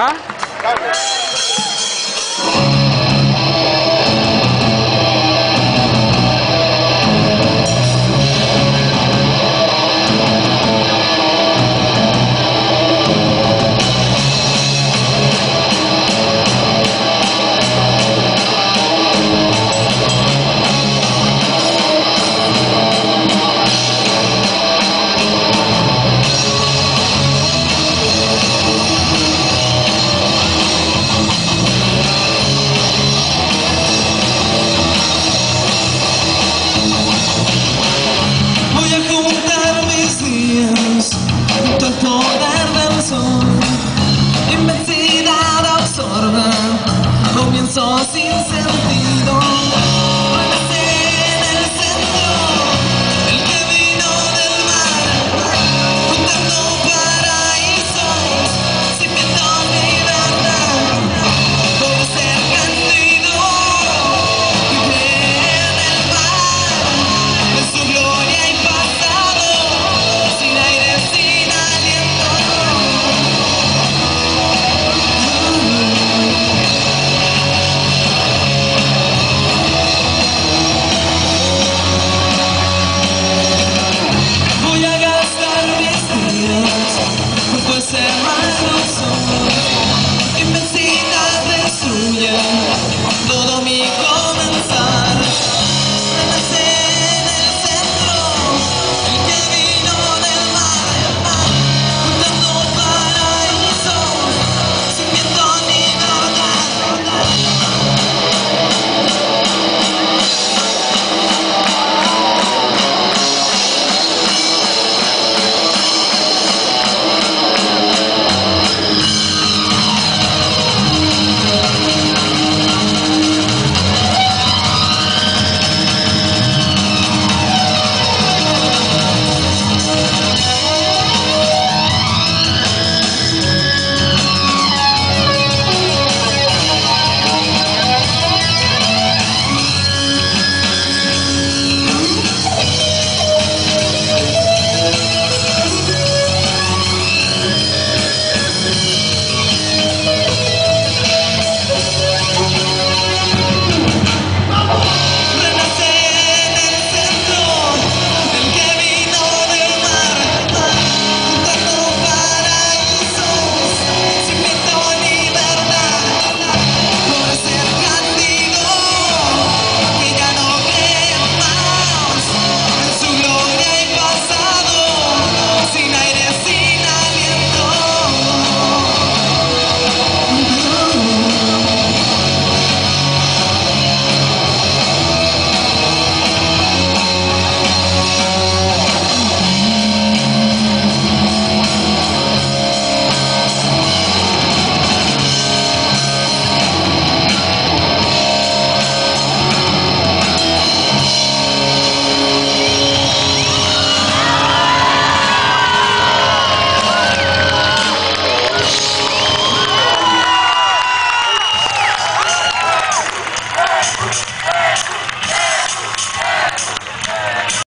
¿Ah? Sozinho sem.